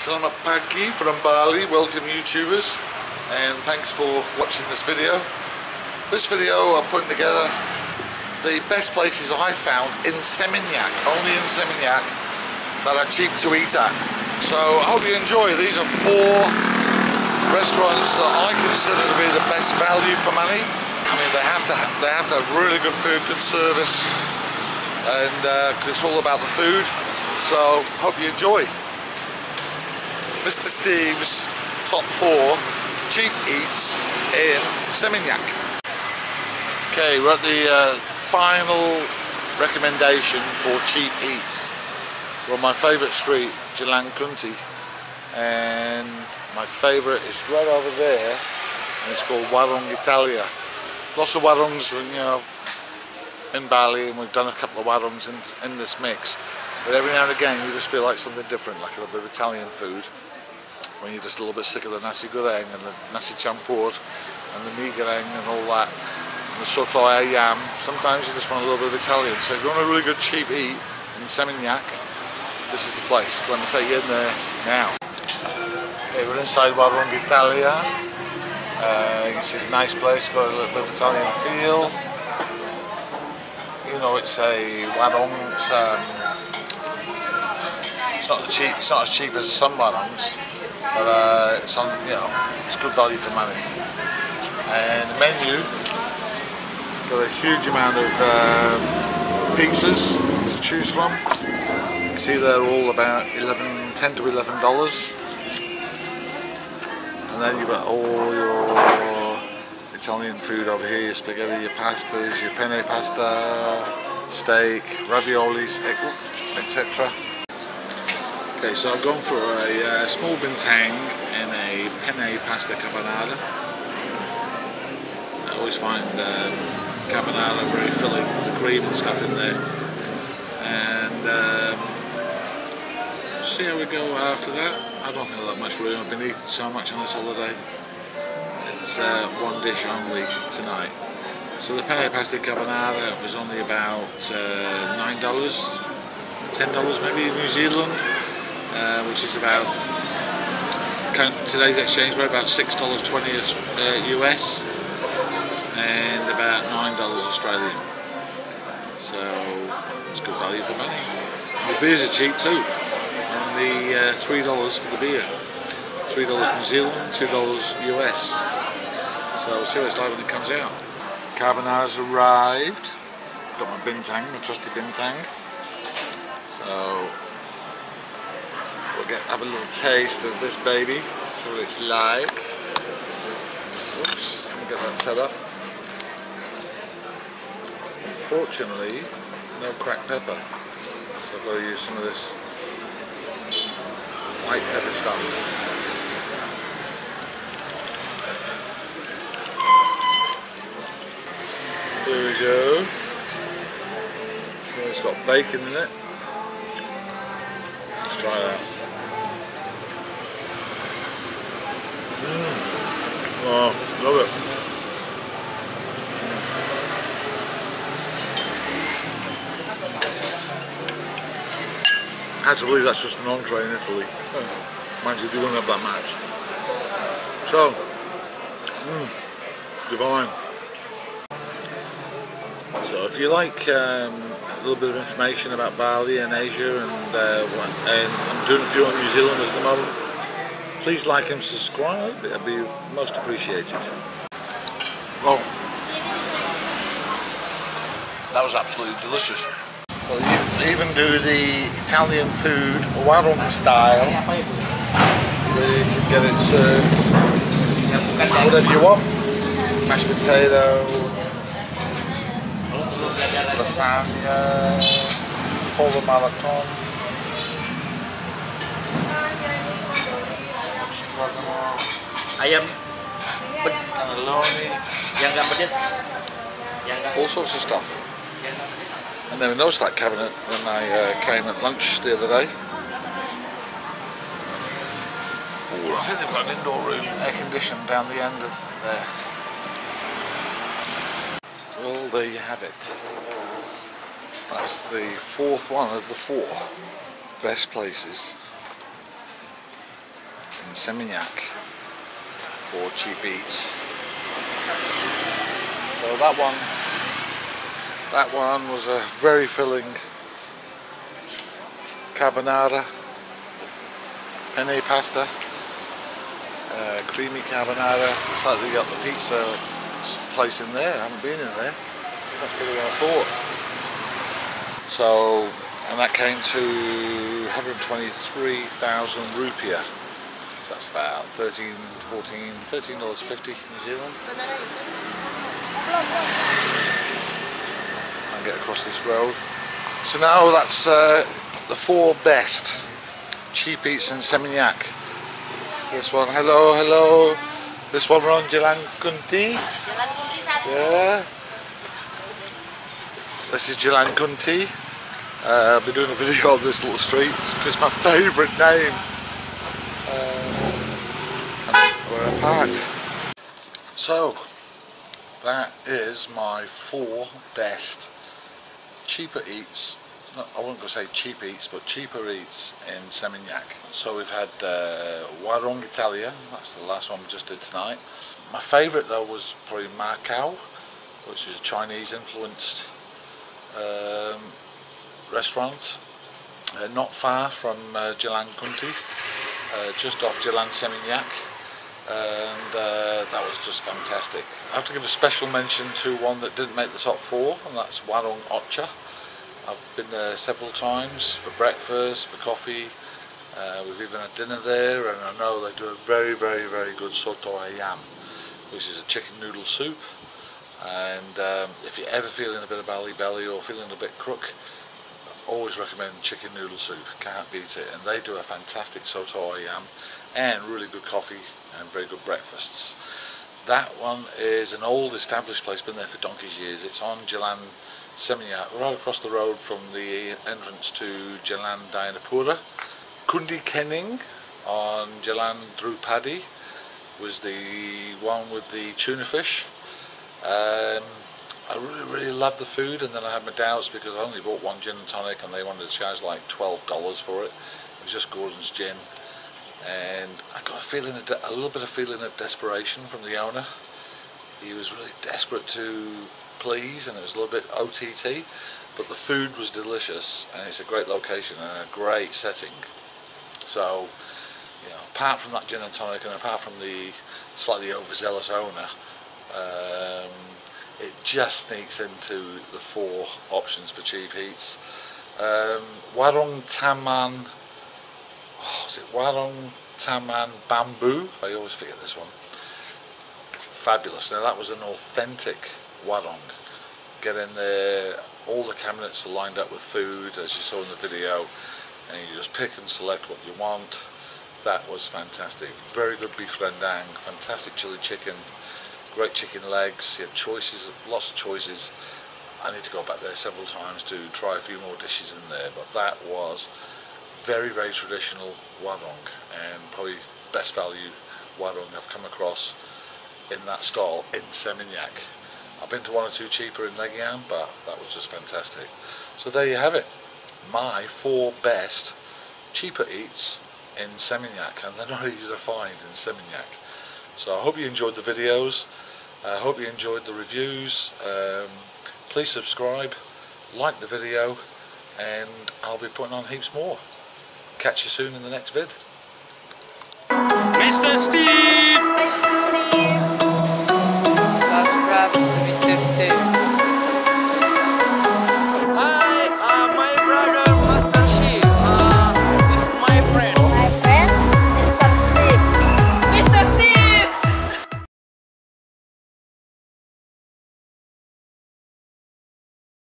Selamat pagi from Bali, welcome YouTubers and thanks for watching this video. This video I'm putting together the best places I found in Seminyak, only in Seminyak, that are cheap to eat at. So I hope you enjoy. These are four restaurants that I consider to be the best value for money. I mean they have to have, they have to have really good food, good service and uh, it's all about the food. So hope you enjoy. Mr. Steve's top four cheap eats in Seminyak. Okay, we're at the uh, final recommendation for cheap eats. We're on my favourite street, Jalan Kunti, and my favourite is right over there, and it's called Warung Italia. Lots of warungs, you know, in Bali, and we've done a couple of warungs in, in this mix. But every now and again, you just feel like something different, like a little bit of Italian food when you're just a little bit sick of the nasi goreng and the nasi campur and the mee goreng and all that and the soto ayam sometimes you just want a little bit of Italian. So if you want a really good cheap eat in Seminyak this is the place. Let me take you in there now. Okay, we're inside Warung Italia uh, it's a nice place got a little bit of Italian feel. You know it's a warung it's, um, it's not cheap it's not as cheap as some warungs but uh, it's on you know it's good value for money. And the menu got a huge amount of um, pizzas to choose from. You can see they're all about 11 10 to 11 dollars. And then you've got all your Italian food over here your spaghetti your pastas your penne pasta steak raviolis etc Okay, so I've gone for a uh, small bintang and a penne pasta carbonara. I always find um, carbonara very filling, the cream and stuff in there. And um, see how we go after that. I don't think I'll have much room. I've been eating so much on this holiday. It's uh, one dish only tonight. So the penne pasta carbonara was only about uh, $9, $10 maybe in New Zealand. Uh, which is about today's exchange rate about six dollars twenty uh, US and about nine dollars Australian. So it's good value for money. The beers are cheap too. Only uh, three dollars for the beer. Three dollars New Zealand, two dollars US. So we'll see what it's like when it comes out. Carbonara's arrived. Got my bintang, my trusty bintang. So We'll get have a little taste of this baby, see what it's like. Oops, let me get that set up. Unfortunately, no cracked pepper, so I've got to use some of this white pepper stuff. There we go. It's got bacon in it. Let's try that. Oh, love it. I had to believe that's just an entree in Italy. Oh, mind you, they wouldn't have that much. So, mm, divine. So if you like um, a little bit of information about Bali and Asia and, uh, and I'm doing a few on New Zealand at the moment, Please like and subscribe, it'll be most appreciated. Well, that was absolutely delicious. Well, you even do the Italian food, warung style. You can get it served whatever you want. Mashed potato, lasagna, pollo malacon. Ayam. Cannelloni yang nggak pedas yang gak all sorts of stuff. I never noticed that cabinet when I uh, came at lunch the other day. Ooh, I think they've got an indoor room air conditioned down the end of there. Well there you have it. That's the fourth one of the four best places Seminyak for cheap eats. So that one, that one was a very filling carbonara, penne pasta, uh, creamy carbonara. Looks like they got the pizza place in there. I haven't been in there. That's better than I thought. So, and that came to 123,000 rupiah. That's about 13, 14, 13 dollars 50 New Zealand. And get across this road. So now that's uh, the four best cheap eats in Seminyak. This one, hello, hello. This one we're on Jalan Kunti. Yeah. This is Jalan Kunti. Uh, I'll be doing a video of this little street because it's my favourite name. Parked. So, that is my four best cheaper eats not, I wouldn't go say cheap eats, but cheaper eats in Seminyak. So we've had uh, Warung Italia, that's the last one we just did tonight. My favourite though was probably Macau, which is a Chinese influenced um, restaurant, uh, not far from uh, Jalan Kunti, uh, just off Jalan Seminyak and uh, that was just fantastic. I have to give a special mention to one that didn't make the top four and that's Warung Ocha. I've been there several times for breakfast, for coffee. Uh, we've even had dinner there and I know they do a very, very, very good soto ayam, which is a chicken noodle soup. And um, if you're ever feeling a bit of belly belly or feeling a bit crook, always recommend chicken noodle soup. Can't beat it. And they do a fantastic soto ayam and really good coffee and very good breakfasts. That one is an old established place, been there for donkey's years. It's on Jalan Seminyak, right across the road from the entrance to Jalan Dayanapura. Kundi Kenning on Jalan Drupadi was the one with the tuna fish. Um, I really, really loved the food and then I had my doubts because I only bought one gin and tonic and they wanted to charge like $12 for it. It was just Gordon's gin and I got a feeling, a little bit of feeling of desperation from the owner. He was really desperate to please and it was a little bit OTT but the food was delicious and it's a great location and a great setting so you know apart from that gin and tonic and apart from the slightly overzealous owner um, it just sneaks into the four options for cheap eats um, Warung Taman oh, is it Warung Taman Bamboo I always forget this one fabulous now that was an authentic warung. Get in there, all the cabinets are lined up with food as you saw in the video and you just pick and select what you want. That was fantastic. Very good beef rendang, fantastic chili chicken, great chicken legs, you had choices, lots of choices. I need to go back there several times to try a few more dishes in there but that was very very traditional warung and probably best value warung I've come across in that stall in Seminyak. I've been to one or two cheaper in Legian, but that was just fantastic. So there you have it. My four best cheaper eats in Seminyak, and they're not easy to find in Seminyak. So I hope you enjoyed the videos. I hope you enjoyed the reviews. Um, please subscribe, like the video, and I'll be putting on heaps more. Catch you soon in the next vid. Mr. Steve! Mr. Steve.